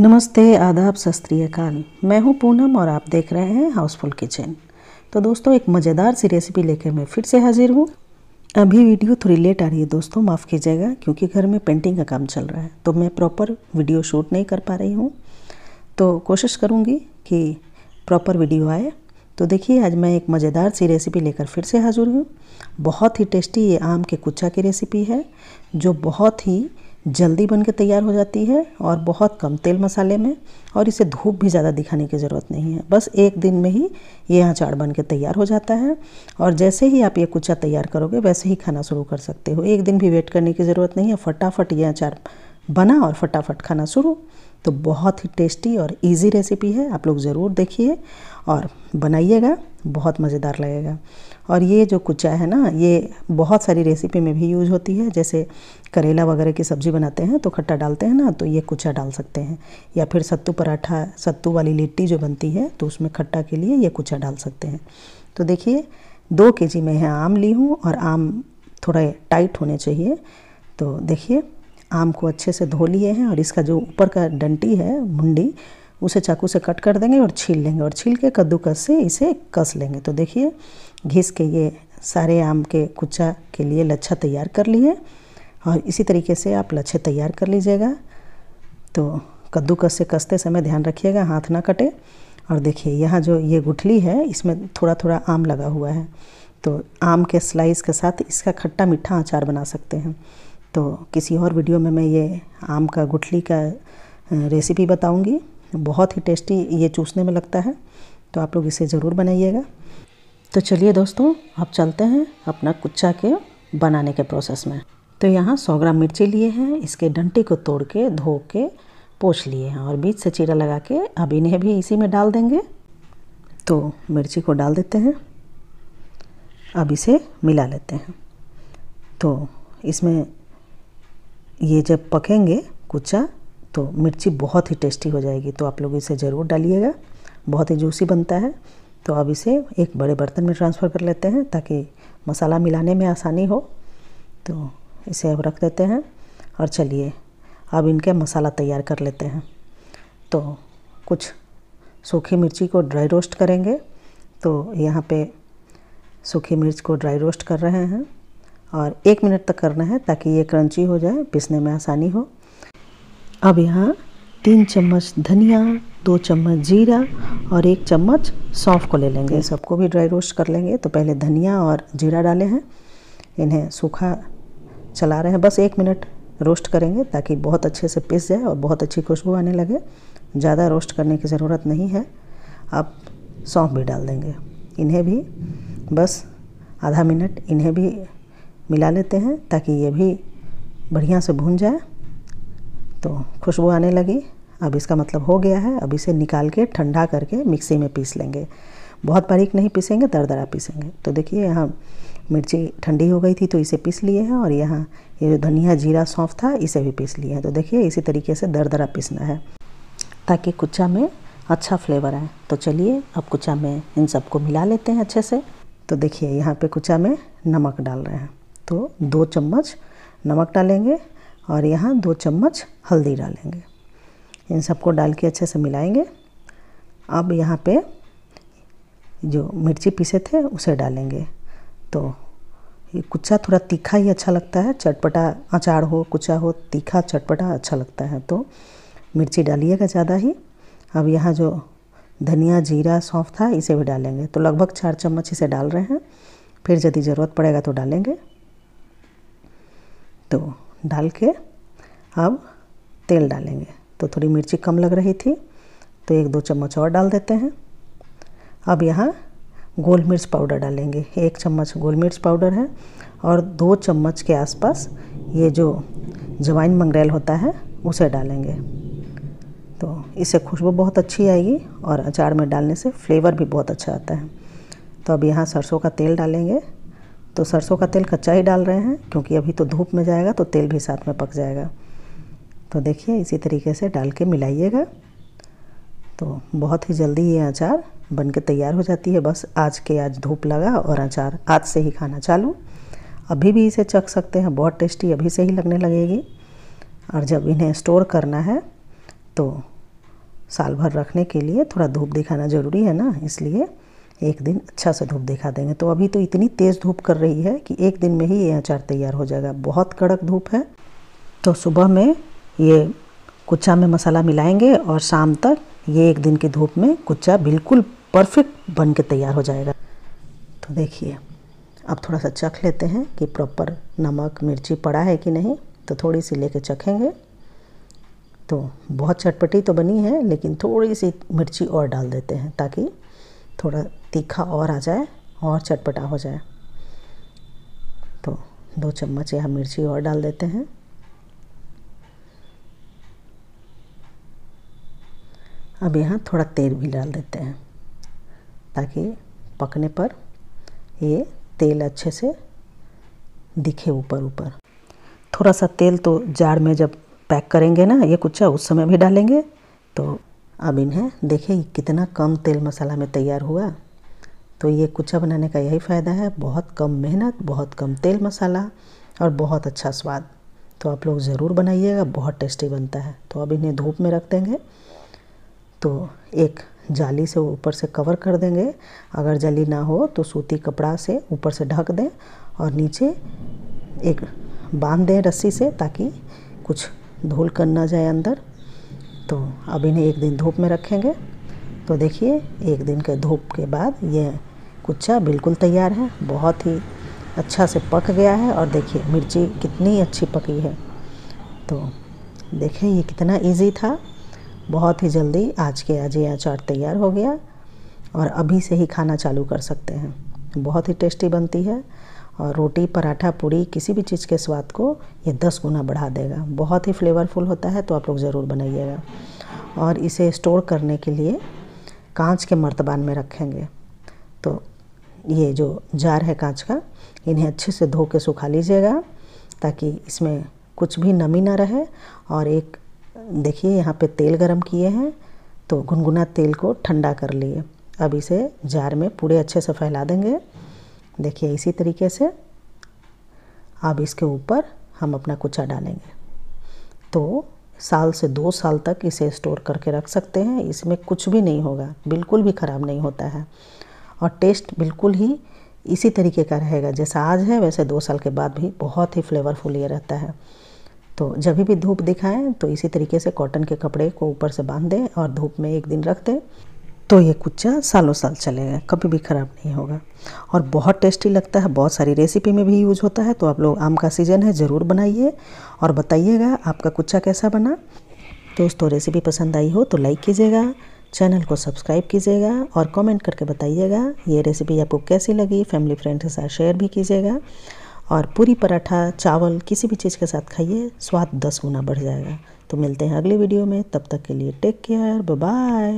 नमस्ते, आदाब, सत श्री अकाल। मैं हूँ पूनम और आप देख रहे हैं हाउसफुल किचन। तो दोस्तों, एक मज़ेदार सी रेसिपी लेकर मैं फिर से हाजिर हूँ। अभी वीडियो थोड़ी लेट आ रही है दोस्तों, माफ़ कीजिएगा, क्योंकि घर में पेंटिंग का काम चल रहा है। तो मैं प्रॉपर वीडियो शूट नहीं कर पा रही हूँ। तो कोशिश करूँगी कि प्रॉपर वीडियो आए। तो देखिए, आज मैं एक मज़ेदार सी रेसिपी लेकर फिर से हाजिर हूँ। बहुत ही टेस्टी ये आम के कुच्चा की रेसिपी है, जो बहुत ही जल्दी बन के तैयार हो जाती है और बहुत कम तेल मसाले में, और इसे धूप भी ज़्यादा दिखाने की ज़रूरत नहीं है। बस एक दिन में ही ये अचार बन के तैयार हो जाता है, और जैसे ही आप ये कुचा तैयार करोगे, वैसे ही खाना शुरू कर सकते हो। एक दिन भी वेट करने की ज़रूरत नहीं है, फटाफट ये अचार बना और फटाफट खाना शुरू। तो बहुत ही टेस्टी और इजी रेसिपी है। आप लोग ज़रूर देखिए और बनाइएगा, बहुत मज़ेदार लगेगा। और ये जो कुचा है ना, ये बहुत सारी रेसिपी में भी यूज़ होती है। जैसे करेला वगैरह की सब्ज़ी बनाते हैं तो खट्टा डालते हैं ना तो ये कुचा डाल सकते हैं। या फिर सत्तू पराठा, सत्तू वाली लिट्टी जो बनती है तो उसमें खट्टा के लिए ये कुचा डाल सकते हैं। तो देखिए, दो के जी मैं आम ली हूँ और आम थोड़ा टाइट होने चाहिए। तो देखिए आम को अच्छे से धो लिए हैं और इसका जो ऊपर का डंटी है, मुंडी, उसे चाकू से कट कर देंगे और छील लेंगे और छील के कद्दूकस से इसे कस लेंगे। तो देखिए, घिस के ये सारे आम के कुचा के लिए लच्छा तैयार कर लिए और इसी तरीके से आप लच्छे तैयार कर लीजिएगा। तो कद्दूकस से कसते समय ध्यान रखिएगा, हाथ ना कटे। और देखिए, यहाँ जो ये गुठली है, इसमें थोड़ा थोड़ा आम लगा हुआ है। तो आम के स्लाइस के साथ इसका खट्टा मीठा अचार बना सकते हैं। तो किसी और वीडियो में मैं ये आम का, गुठली का रेसिपी बताऊँगी। बहुत ही टेस्टी ये चूसने में लगता है तो आप लोग इसे ज़रूर बनाइएगा। तो चलिए दोस्तों, अब चलते हैं अपना कुच्चा के बनाने के प्रोसेस में। तो यहाँ 100 ग्राम मिर्ची लिए हैं, इसके डंटी को तोड़ के, धो के, पोछ लिए हैं और बीच से चीरा लगा के अब इन्हें भी इसी में डाल देंगे। तो मिर्ची को डाल देते हैं। अब इसे मिला लेते हैं। तो इसमें ये जब पकेंगे कुचा तो मिर्ची बहुत ही टेस्टी हो जाएगी। तो आप लोग इसे ज़रूर डालिएगा। बहुत ही जूसी बनता है। तो अब इसे एक बड़े बर्तन में ट्रांसफ़र कर लेते हैं ताकि मसाला मिलाने में आसानी हो। तो इसे अब रख देते हैं और चलिए, अब इनके मसाला तैयार कर लेते हैं। तो कुछ सूखी मिर्ची को ड्राई रोस्ट करेंगे। तो यहाँ पे सूखी मिर्च को ड्राई रोस्ट कर रहे हैं। और एक मिनट तक करना है ताकि ये क्रंची हो जाए पिसने में आसानी हो। अब यहाँ तीन चम्मच धनिया दो चम्मच जीरा और एक चम्मच सौंफ को ले लेंगे। सबको भी ड्राई रोस्ट कर लेंगे। तो पहले धनिया और जीरा डाले हैं। इन्हें सूखा चला रहे हैं। बस एक मिनट रोस्ट करेंगे ताकि बहुत अच्छे से पिस जाए और बहुत अच्छी खुशबू आने लगे। ज़्यादा रोस्ट करने की ज़रूरत नहीं है। अब सौंफ भी डाल देंगे। इन्हें भी बस आधा मिनट इन्हें भी मिला लेते हैं ताकि ये भी बढ़िया से भून जाए। तो खुशबू आने लगी। अब इसका मतलब हो गया है। अब इसे निकाल के ठंडा करके मिक्सी में पीस लेंगे। बहुत बारीक नहीं पीसेंगे, दरदरा पीसेंगे। तो देखिए, यहाँ मिर्ची ठंडी हो गई थी तो इसे पीस लिए हैं और यहाँ ये जो धनिया जीरा सौंफ था, इसे भी पीस लिए हैं। तो देखिए, इसी तरीके से दरदरा पीसना है ताकि कुचा में अच्छा फ्लेवर आए। तो चलिए, अब कुचा में इन सबको मिला लेते हैं अच्छे से। तो देखिए, यहाँ पे कुचा में नमक डाल रहे हैं। तो दो चम्मच नमक डालेंगे और यहाँ दो चम्मच हल्दी डालेंगे। इन सबको डाल के अच्छे से मिलाएँगे। अब यहाँ पे जो मिर्ची पीसे थे उसे डालेंगे। तो ये कुचा थोड़ा तीखा ही अच्छा लगता है। चटपटा अचार हो कुचा हो, तीखा, चटपटा अच्छा लगता है। तो मिर्ची डालिएगा ज़्यादा ही। अब यहाँ जो धनिया, जीरा, सौंफ था, इसे भी डालेंगे। तो लगभग चार चम्मच इसे डाल रहे हैं। फिर यदि ज़रूरत पड़ेगा तो डालेंगे। तो डाल के अब तेल डालेंगे। तो थोड़ी मिर्ची कम लग रही थी तो एक दो चम्मच और डाल देते हैं। अब यहाँ गोल मिर्च पाउडर डालेंगे। एक चम्मच गोल मिर्च पाउडर है और दो चम्मच के आसपास ये जो जवाइन मंगरेल होता है, उसे डालेंगे। तो इससे खुशबू बहुत अच्छी आएगी और अचार में डालने से फ्लेवर भी बहुत अच्छा आता है। तो अब यहाँ सरसों का तेल डालेंगे। तो सरसों का तेल कच्चा ही डाल रहे हैं, क्योंकि अभी तो धूप में जाएगा तो तेल भी साथ में पक जाएगा। तो देखिए, इसी तरीके से डाल के मिलाइएगा। तो बहुत ही जल्दी ये अचार बन के तैयार हो जाती है। बस आज के आज धूप लगा और अचार आज से ही खाना चालू। अभी भी इसे चख सकते हैं, बहुत टेस्टी, अभी से ही लगने लगेगी। और जब इन्हें स्टोर करना है तो साल भर रखने के लिए थोड़ा धूप दिखाना ज़रूरी है ना, इसलिए एक दिन अच्छा से धूप दिखा देंगे। तो अभी तो इतनी तेज़ धूप कर रही है कि एक दिन में ही ये अचार तैयार हो जाएगा। बहुत कड़क धूप है। तो सुबह में ये कुच्चा में मसाला मिलाएँगे और शाम तक ये एक दिन की धूप में कुच्चा बिल्कुल परफेक्ट बन के तैयार हो जाएगा। तो देखिए, अब थोड़ा सा चख लेते हैं कि प्रॉपर नमक, मिर्ची पड़ा है कि नहीं। तो थोड़ी सी लेके चखेंगे। तो बहुत चटपटी तो बनी है, लेकिन थोड़ी सी मिर्ची और डाल देते हैं ताकि थोड़ा तीखा और आ जाए और चटपटा हो जाए। तो दो चम्मच यहाँ मिर्ची और डाल देते हैं। अब यहाँ थोड़ा तेल भी डाल देते हैं ताकि पकने पर ये तेल अच्छे से दिखे ऊपर ऊपर। थोड़ा सा तेल तो जार में जब पैक करेंगे ना, ये कुछ उस समय भी डालेंगे तो अब इन्हें देखिए कितना कम तेल मसाला में तैयार हुआ। तो ये कुचा बनाने का यही फ़ायदा है, बहुत कम मेहनत, बहुत कम तेल मसाला और बहुत अच्छा स्वाद। तो आप लोग ज़रूर बनाइएगा, बहुत टेस्टी बनता है। तो अब इन्हें धूप में रख देंगे। तो एक जाली से ऊपर से कवर कर देंगे। अगर जाली ना हो तो सूती कपड़ा से ऊपर से ढक दें और नीचे एक बाँध दें रस्सी से ताकि कुछ धूल कर ना जाए अंदर। तो अब इन्हें एक दिन धूप में रखेंगे। तो देखिए, एक दिन के धूप के बाद ये कुच्चा बिल्कुल तैयार है। बहुत ही अच्छा से पक गया है और देखिए, मिर्ची कितनी अच्छी पकी है। तो देखें, ये कितना इजी था। बहुत ही जल्दी आज के आज ये अचार तैयार हो गया और अभी से ही खाना चालू कर सकते हैं। बहुत ही टेस्टी बनती है। और रोटी, पराठा, पूड़ी, किसी भी चीज़ के स्वाद को ये दस गुना बढ़ा देगा। बहुत ही फ्लेवरफुल होता है तो आप लोग ज़रूर बनाइएगा। और इसे स्टोर करने के लिए कांच के मर्तबान में रखेंगे। तो ये जो जार है कांच का, इन्हें अच्छे से धो के सुखा लीजिएगा, ताकि इसमें कुछ भी नमी ना रहे। और एक, देखिए, यहाँ पे तेल गरम किए हैं तो गुनगुना तेल को ठंडा कर लिए। अब इसे जार में पूरे अच्छे से फैला देंगे। देखिए, इसी तरीके से अब इसके ऊपर हम अपना कुचा डालेंगे। तो साल से दो साल तक इसे स्टोर करके रख सकते हैं। इसमें कुछ भी नहीं होगा, बिल्कुल भी ख़राब नहीं होता है। और टेस्ट बिल्कुल ही इसी तरीके का रहेगा। जैसा आज है, वैसे दो साल के बाद भी बहुत ही फ्लेवरफुल ये रहता है। तो जब भी धूप दिखाएँ तो इसी तरीके से कॉटन के कपड़े को ऊपर से बाँध दें और धूप में एक दिन रख दें। तो ये कुच्चा सालों साल चलेगा, कभी भी ख़राब नहीं होगा। और बहुत टेस्टी लगता है, बहुत सारी रेसिपी में भी यूज़ होता है तो आप लोग आम का सीज़न है, ज़रूर बनाइए। और बताइएगा आपका कुच्चा कैसा बना। दोस्तों रेसिपी पसंद आई हो तो लाइक कीजिएगा चैनल को सब्सक्राइब कीजिएगा और कमेंट करके बताइएगा, ये रेसिपी आपको कैसी लगी फैमिली फ्रेंड के साथ शेयर भी कीजिएगा। और पूरी पराठा, चावल, किसी भी चीज़ के साथ खाइए, स्वाद दस गुना बढ़ जाएगा। तो मिलते हैं अगले वीडियो में, तब तक के लिए टेक केयर बाय